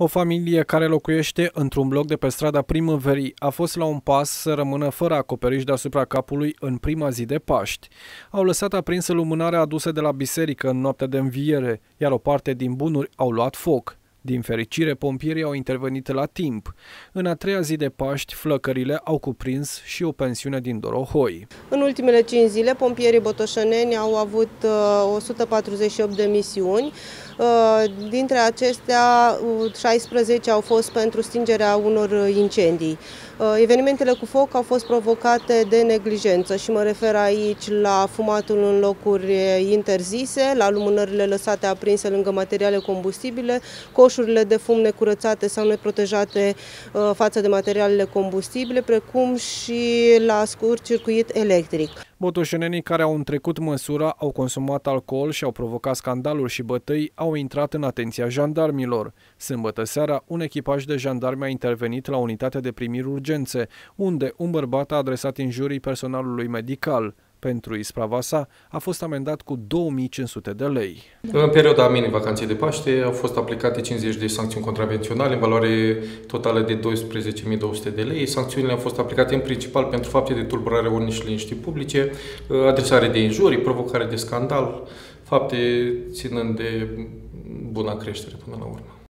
O familie care locuiește într-un bloc de pe strada Primăverii a fost la un pas să rămână fără acoperiș deasupra capului în prima zi de Paști. Au lăsat aprinsă lumânarea aduse de la biserică în noaptea de înviere, iar o parte din bunuri au luat foc. Din fericire, pompierii au intervenit la timp. În a treia zi de Paști, flăcările au cuprins și o pensiune din Dorohoi. În ultimele 5 zile, pompierii botoșăneni au avut 148 uh, de misiuni. Uh, dintre acestea, 16 uh, au fost pentru stingerea unor incendii. Evenimentele cu foc au fost provocate de neglijență și mă refer aici la fumatul în locuri interzise, la lumânările lăsate aprinse lângă materiale combustibile, coșuri coșurile de fum necurățate sau neprotejate uh, față de materialele combustibile, precum și la scurt circuit electric. Botoșenenii care au întrecut măsura, au consumat alcool și au provocat scandaluri și bătăi, au intrat în atenția jandarmilor. Sâmbătă seara, un echipaj de jandarmi a intervenit la unitatea de primiri urgențe, unde un bărbat a adresat injurii personalului medical. Pentru isprava sa a fost amendat cu 2500 de lei. În perioada mini-vacanței de Paște au fost aplicate 50 de sancțiuni contravenționale în valoare totală de 12.200 de lei. Sancțiunile au fost aplicate în principal pentru fapte de tulburare ordinii și liniștii publice, adresare de injurii, provocare de scandal, fapte ținând de buna creștere până la urmă.